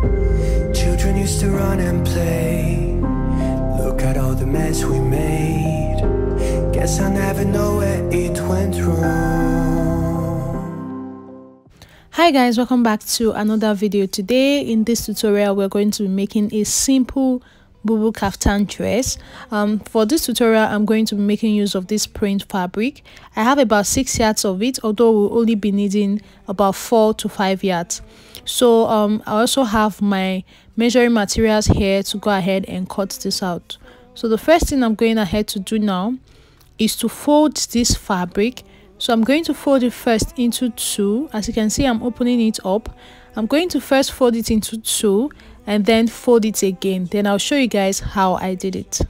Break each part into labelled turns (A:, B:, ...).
A: Children used to run and play. Look at all the mess we made. Guess I never know where it went wrong.
B: Hi guys, welcome back to another video. Today in this tutorial, we're going to be making a simple bubu kaftan dress. Um, for this tutorial i'm going to be making use of this print fabric. I have about six yards of it although we'll only be needing about four to five yards. So um, i also have my measuring materials here to go ahead and cut this out. So the first thing i'm going ahead to do now is to fold this fabric. So i'm going to fold it first into two. As you can see i'm opening it up. I'm going to first fold it into two and then fold it again. Then i'll show you guys how i did it.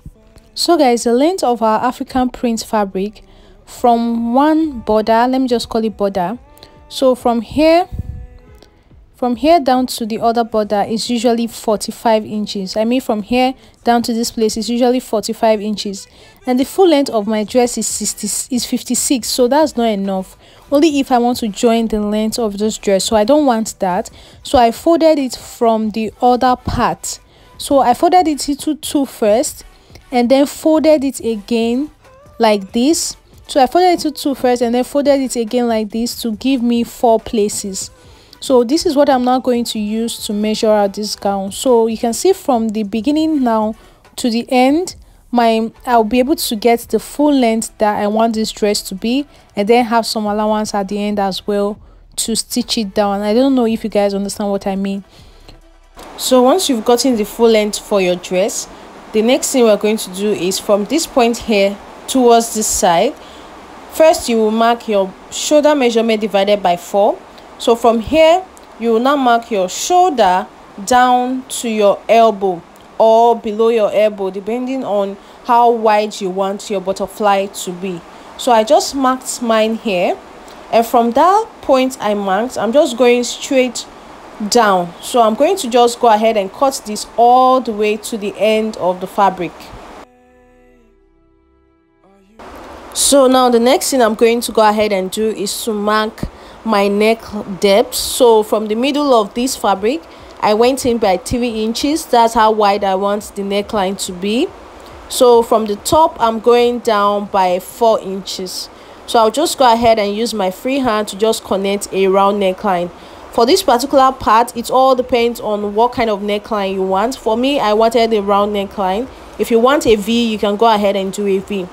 B: So guys the length of our african print fabric from one border let me just call it border. So from here from here down to the other border is usually 45 inches. I mean from here down to this place is usually 45 inches. And the full length of my dress is 60 is 56 so that's not enough. Only if i want to join the length of this dress so i don't want that. So i folded it from the other part. So i folded it into two first and then folded it again like this. So i folded it into two first and then folded it again like this to give me four places so this is what i'm now going to use to measure out this gown. So you can see from the beginning now to the end my i'll be able to get the full length that i want this dress to be and then have some allowance at the end as well to stitch it down. I don't know if you guys understand what i mean. So once you've gotten the full length for your dress the next thing we're going to do is from this point here towards this side first you will mark your shoulder measurement divided by 4 so from here you will now mark your shoulder down to your elbow or below your elbow depending on how wide you want your butterfly to be. So i just marked mine here and from that point i marked i'm just going straight down. So i'm going to just go ahead and cut this all the way to the end of the fabric. So now the next thing i'm going to go ahead and do is to mark my neck depth. So from the middle of this fabric i went in by three inches. That's how wide i want the neckline to be. So from the top i'm going down by four inches. So i'll just go ahead and use my free hand to just connect a round neckline. For this particular part it all depends on what kind of neckline you want. For me i wanted a round neckline. If you want a v you can go ahead and do a v.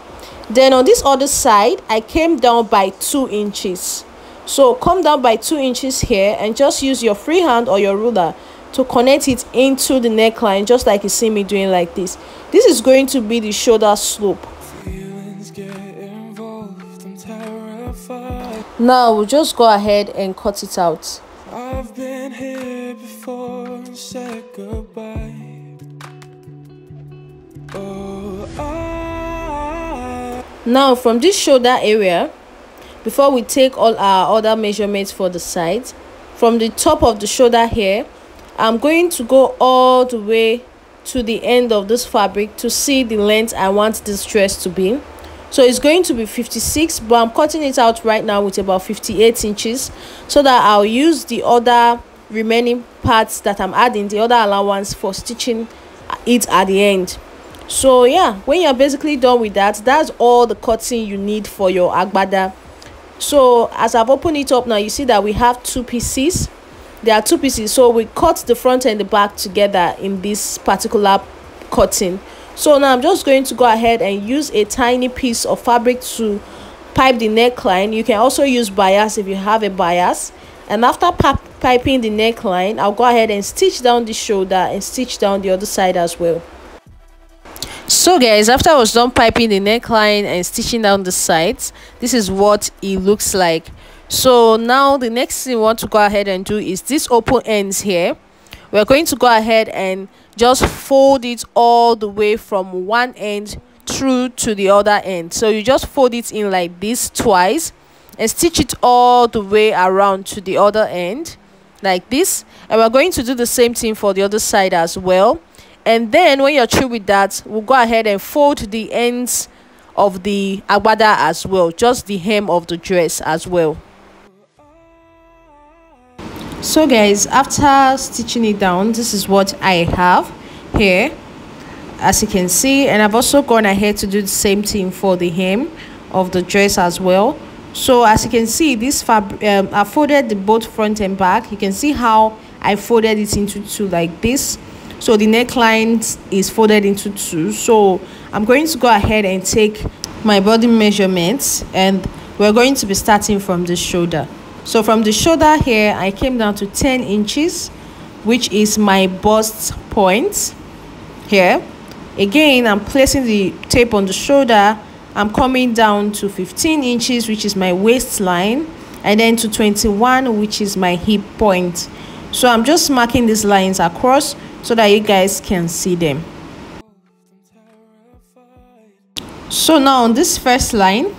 B: Then on this other side i came down by two inches so come down by two inches here and just use your free hand or your ruler to connect it into the neckline just like you see me doing like this. This is going to be the shoulder slope. Now we'll just go ahead and cut it out. I've been here before and said goodbye. Oh, I... Now from this shoulder area, before we take all our other measurements for the sides from the top of the shoulder here i'm going to go all the way to the end of this fabric to see the length i want this dress to be. So it's going to be 56 but i'm cutting it out right now with about 58 inches so that i'll use the other remaining parts that i'm adding the other allowance for stitching it at the end. So yeah when you're basically done with that that's all the cutting you need for your agbada so as i've opened it up now you see that we have two pieces. There are two pieces. So we cut the front and the back together in this particular cutting. So now i'm just going to go ahead and use a tiny piece of fabric to pipe the neckline. You can also use bias if you have a bias. And after piping the neckline i'll go ahead and stitch down the shoulder and stitch down the other side as well so guys after i was done piping the neckline and stitching down the sides this is what it looks like. So now the next thing we want to go ahead and do is this open ends here. We're going to go ahead and just fold it all the way from one end through to the other end. So you just fold it in like this twice and stitch it all the way around to the other end like this. And we're going to do the same thing for the other side as well and then when you're through with that we'll go ahead and fold the ends of the agbada as well just the hem of the dress as well. So guys after stitching it down this is what i have here. As you can see and i've also gone ahead to do the same thing for the hem of the dress as well. So as you can see this fabric um, i folded the both front and back. You can see how i folded it into two like this so the neckline is folded into two. So i'm going to go ahead and take my body measurements and we're going to be starting from the shoulder. So from the shoulder here i came down to 10 inches which is my bust point here. Again i'm placing the tape on the shoulder. I'm coming down to 15 inches which is my waistline and then to 21 which is my hip point. So i'm just marking these lines across so that you guys can see them so now on this first line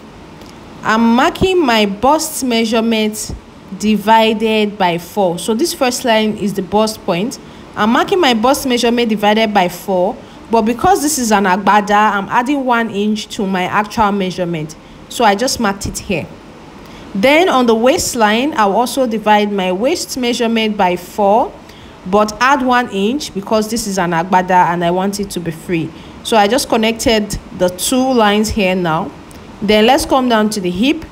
B: I'm marking my bust measurement divided by 4. So this first line is the bust point. I'm marking my bust measurement divided by 4. But because this is an agbada, I'm adding 1 inch to my actual measurement. So I just marked it here. Then on the waistline, I'll also divide my waist measurement by 4. But add 1 inch because this is an agbada and I want it to be free. So I just connected the two lines here now. Then let's come down to the hip.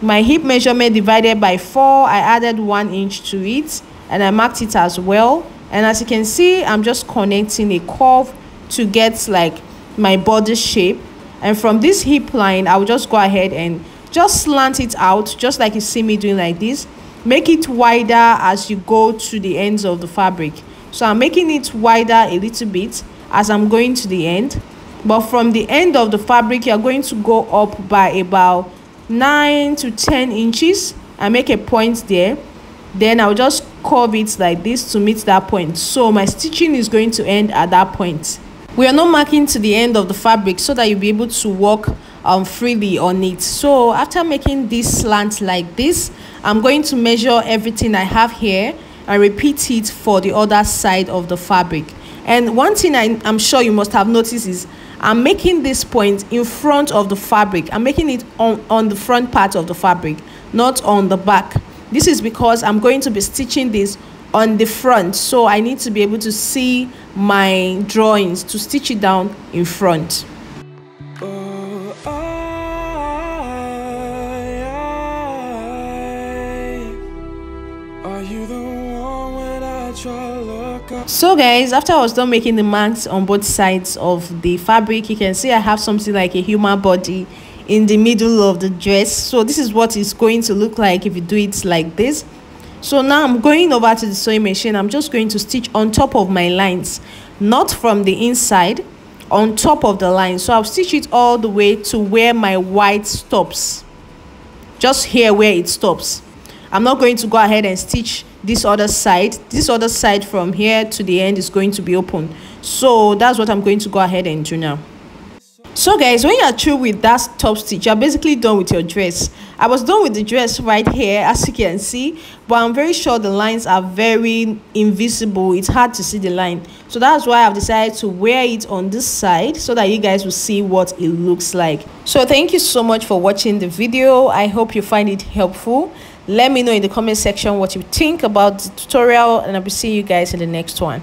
B: My hip measurement divided by 4 i added 1 inch to it and i marked it as well. And as you can see i'm just connecting a curve to get like my body shape. And from this hip line i'll just go ahead and just slant it out just like you see me doing like this make it wider as you go to the ends of the fabric. So i'm making it wider a little bit as i'm going to the end. But from the end of the fabric you're going to go up by about 9 to 10 inches. I make a point there. Then i'll just curve it like this to meet that point. So my stitching is going to end at that point. We are not marking to the end of the fabric so that you'll be able to walk um, freely on it so after making this slant like this i'm going to measure everything i have here and repeat it for the other side of the fabric and one thing I, i'm sure you must have noticed is I'm making this point in front of the fabric. I'm making it on, on the front part of the fabric, not on the back. This is because I'm going to be stitching this on the front. So I need to be able to see my drawings to stitch it down in front. So guys after i was done making the marks on both sides of the fabric you can see i have something like a human body in the middle of the dress. So this is what it's going to look like if you do it like this. So now i'm going over to the sewing machine. I'm just going to stitch on top of my lines not from the inside on top of the line. So i'll stitch it all the way to where my white stops. Just here where it stops. I'm not going to go ahead and stitch this other side this other side from here to the end is going to be open. So that's what i'm going to go ahead and do now. So guys when you're through with that top stitch you're basically done with your dress. I was done with the dress right here as you can see but i'm very sure the lines are very invisible. It's hard to see the line. So that's why i've decided to wear it on this side so that you guys will see what it looks like. So thank you so much for watching the video. I hope you find it helpful let me know in the comment section what you think about the tutorial and i'll be seeing you guys in the next one